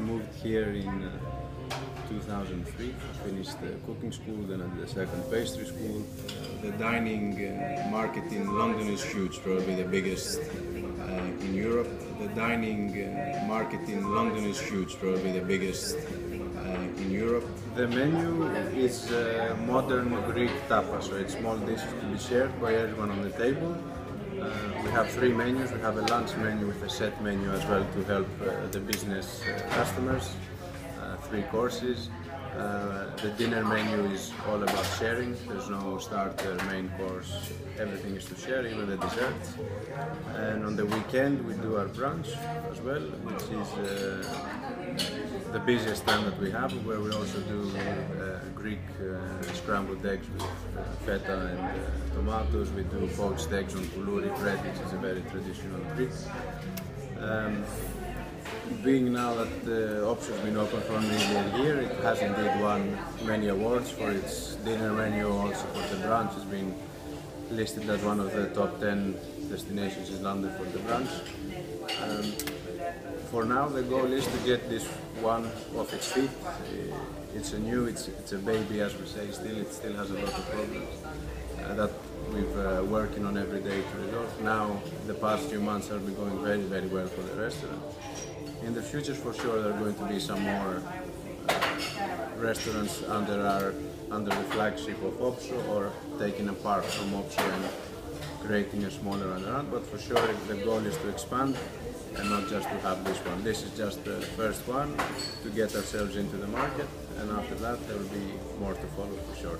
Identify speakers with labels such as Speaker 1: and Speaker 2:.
Speaker 1: moved here in uh, 2003. Finished the cooking school, then at the second pastry school. The dining uh, market in London is huge, probably the biggest uh, in Europe. The dining uh, market in London is huge, probably the biggest in Europe. The menu is modern Greek tapas, so it's small dishes to be shared by everyone on the table. Uh, we have three menus. We have a lunch menu with a set menu as well to help uh, the business uh, customers. Uh, three courses. Uh, the dinner menu is all about sharing. There's no starter, main course. Everything is to share, even the dessert. And on the weekend we do our brunch as well, which is uh, the busiest time that we have, where we also do Greek uh, scrambled eggs with uh, feta and uh, tomatoes. We do poached eggs on koulouri bread, which is a very traditional Greek. Um, being now that the Opso has been open for nearly a year, it has indeed won many awards for its dinner menu, also for the brunch. It's been listed as one of the top 10 destinations in London for the brunch. Um, for now, the goal is to get this one off its feet. Uh, It's a new, it's, it's a baby, as we say. Still, it still has a lot of problems uh, that we've uh, working on every day to resolve. Now, the past few months have been going very, very well for the restaurant. In the future, for sure, there are going to be some more restaurants under our under the flagship of Opso or taken apart from Opso and creating a smaller restaurant. But for sure, the goal is to expand and not just to have this one. This is just the first one to get ourselves into the market, and after that, there will be more to follow for sure.